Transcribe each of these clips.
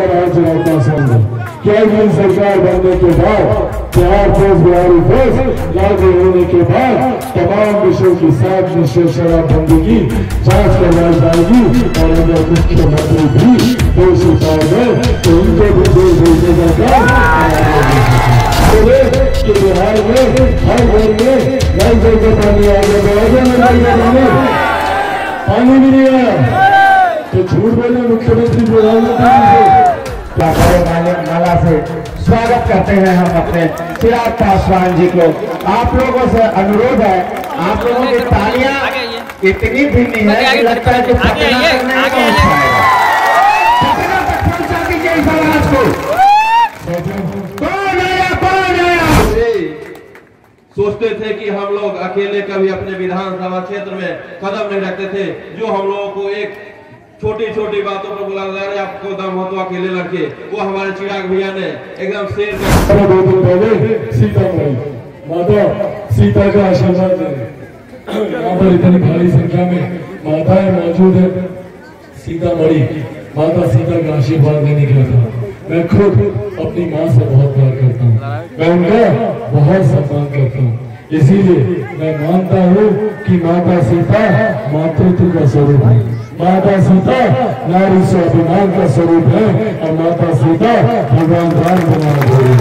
वादा राज चलाता संघ केंद्र सरकार बनने के बाद बिहार पोस्ट बिहारी पोस्ट लागू होने के बाद तमाम विषयों की सात निश्चय शराबबंदी की जाँच करवाई जाएगी और अगर मुख्यमंत्री भी दोषी पाए गए तो उनको भी जेल भेजने का कि बिहार में हर घर में नल जल का पानी आ गया का पानी भी नहीं आया तो झूठ बोले मुख्यमंत्री प्रधानमंत्री जी से माले माला से स्वागत करते हैं हम अपने चिराग पासवान जी को। आप लोगों से अनुरोध है आप लोगों की तालियाँ इतनी भिन्नी है कि लगता है कि पटना तक नहीं पहुँच पाएगा पटना तक पहुँचा दीजिए इस आवाज़ को। कौन आया कौन आया सोचते थे कि हम लोग अकेले कभी अपने विधानसभा क्षेत्र में कदम नहीं रखते थे। जो हम लोगों को एक छोटी छोटी बातों पर बुला रहे आपको दम हो तो अकेले लड़के, वो हमारे चिराग भैया ने एकदम शेर दिन सीता माता, सीता का आशीर्वाद यहाँ पर इतनी भारी संख्या में माताएँ मौजूद है। सीता मई माता सीता का आशीर्वाद लेने गया था मैं खुद अपनी माँ से बहुत प्यार करता हूँ। मैं उनका बहुत सम्मान करता हूँ। इसीलिए मैं मानता हूँ कि माता सीता मातृत्व का स्वरूप है। माता सीता, नारी स्वाभिमान का स्वरूप है और माता सीता भगवान राम बना हुए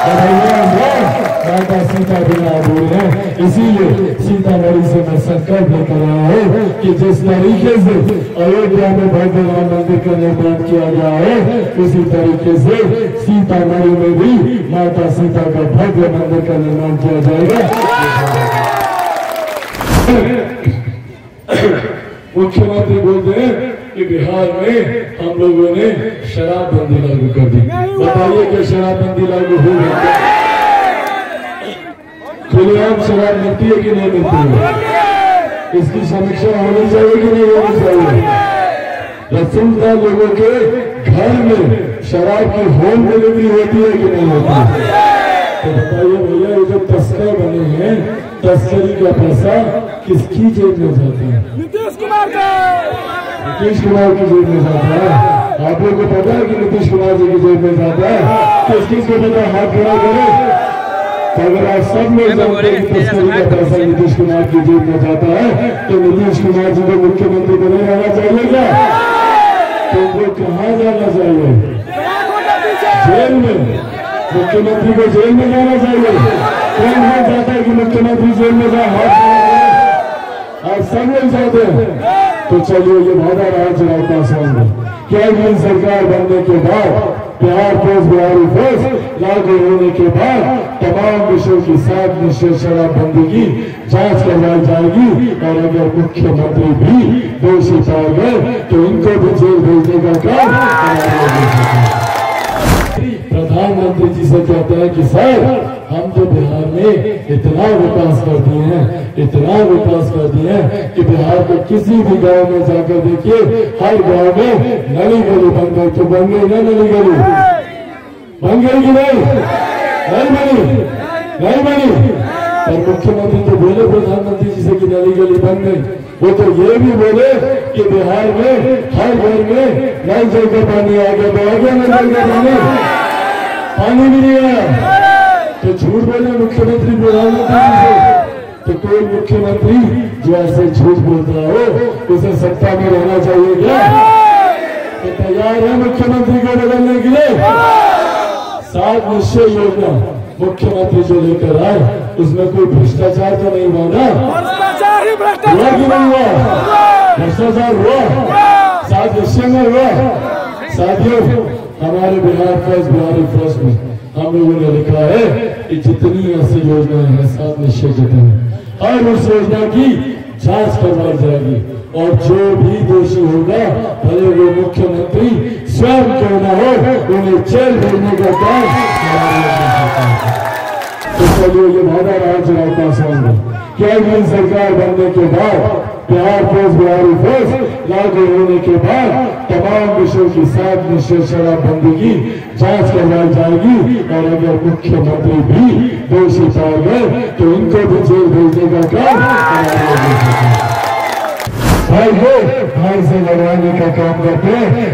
भगवान राम माता सीता बिना हुए हैं। इसीलिए सीतामढ़ी से मैं संकल्प लेकर आया हूँ कि जिस तरीके से अयोध्या में भव्य राम मंदिर का निर्माण किया गया है, उसी तरीके से सीतामढ़ी में भी माता सीता का भव्य मंदिर का निर्माण किया जाएगा। मुख्यमंत्री बोलते हैं कि बिहार में हम लोगों ने शराबबंदी लागू कर दी। बताइए कि शराबबंदी लागू हो गई खुलेआम शराब मिलती है कि नहीं मिलती है? इसकी समीक्षा होनी चाहिए कि नहीं होनी चाहिए? रसूलदार लोगों के घर में शराब की होम डिलीवरी होती है कि नहीं होती तो बताइए भैया ये जो तस्कर बने हैं तस्करी का पैसा किसकी जेब में जाता है? नीतीश कुमार का। नीतीश कुमार की जेब में जाता है। आप लोग को पता है कि नीतीश कुमार जी की जेब में जाता है? किस किस को पता हाथ खड़ा करें। तो अगर आप सब लोग जानते हैं तस्करी का पैसा नीतीश कुमार की जेब में जाता है तो नीतीश कुमार जी को मुख्यमंत्री बने रहना चाहिए क्या? तो उनको कहाँ जाना चाहिए? जेल में। मुख्यमंत्री को जेल में जाना चाहिए। कौन है चाहता है कि मुख्यमंत्री जेल में जाए? हाथ? आप सब लोग चाहते हैं। तो चलिए, ये वादा रहा चुनाव पासवान में केंद्र सरकार बनने के बाद बिहार पोस्ट बिहारी पोस्ट लागू होने के बाद तमाम विषयों की सात निश्चय शराबबंदी की जाँच करवाई जाएगी और अगर मुख्यमंत्री भी दोषी पाए गए तो इनको भी जेल भेजने का काम प्रधानमंत्री जी से कहते हैं कि सर, हम तो बिहार में इतना विकास कर दिए हैं, इतना विकास कर दिए हैं कि बिहार के किसी भी गाँव में जाकर देखिए, हर गाँव में नली गली बन गई तो बन गई ना नली गली बन गई कि नहीं? नहीं बनी। नहीं बनी। पर मुख्यमंत्री तो बोले, प्रधानमंत्री जी से कि नली गली बन गई। वो तो ये भी बोले कि बिहार में, हर घर में नल जल का पानी आ गया तो आ गया, नल का पानी। पानी भी नहीं आया तो झूठ बोले मुख्यमंत्री प्रधानमंत्री जी से। तो कोई मुख्यमंत्री जो ऐसे झूठ बोलता हो उसे सत्ता में रहना चाहिए क्या? तो तैयार है मुख्यमंत्री को बदलने के लिए? सात निश्चय योजना मुख्यमंत्री जो लेकर आए उसमें कोई भ्रष्टाचार तो नहीं हुआ ना? हुआ कि नहीं हुआ? भ्रष्टाचार हुआ। सात निश्चय में हुआ। साथियों हमारे बिहार फ़र्स्ट, बिहारी फ़र्स्ट में हम लोगों ने लिखा है कि जितनी ऐसी योजनाएँ हैं, सात निश्चय तहत हर उस योजना की जाँच करवाई जाएगी। और जो भी दोषी होगा, भले वो मुख्यमंत्री स्वयं क्यों न हो, उन्हें जेल भेजने का काम। तो चलिए, ये वादा रहा चुनाव पासवान में केंद्र सरकार बनने के बाद बिहार पोस्ट बिहारी पोस्ट लागू होने के बाद तमाम विषयों की सात निश्चय शराबबंदी की जाँच करवाई जाएगी और अगर मुख्यमंत्री भी दोषी पाए गए तो इनको भी जेल भेजने का काम भाई को भाई से लड़वाने का काम करते हैं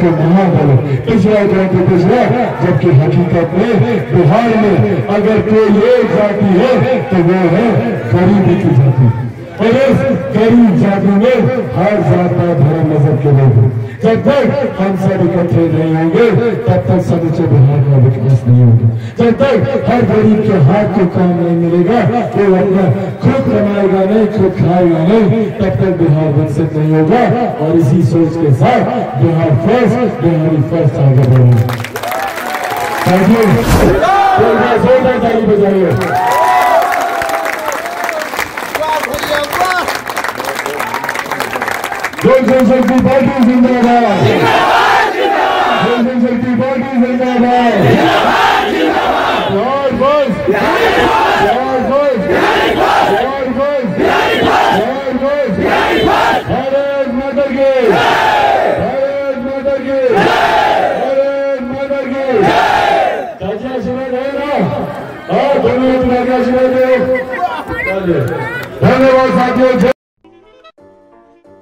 के महादलित। पिछड़ा जाति पिछड़ा जबकि हकीकत में बिहार में अगर कोई एक जाति है तो वो है गरीबी की जाति। इस गरीब जाति में हर जात का धर्म मज़हब के लोग जब तक हम सब इकट्ठे नहीं होंगे, तब तक समूचे बिहार का विकास नहीं होगा। जब तक हर गरीब के हाथ को काम नहीं मिलेगा, वो अपना खुद कमाएगा नहीं, खुद खाएगा नहीं, तब तक बिहार विकसित नहीं होगा। और इसी सोच के साथ बिहार फ़र्स्ट बिहारी फ़र्स्ट आगे बढ़ेगा। बजाइए। जन जनशक्ति पार्टी जिंदाबाद जनशक्ति पार्टी जिंदाबाद बिहार फ़र्स्ट बिहार फ़र्स्ट बिहार माता की भारत माता की की है ना और दोनों तरह का आशीर्वाद दो धन्यवाद साथियों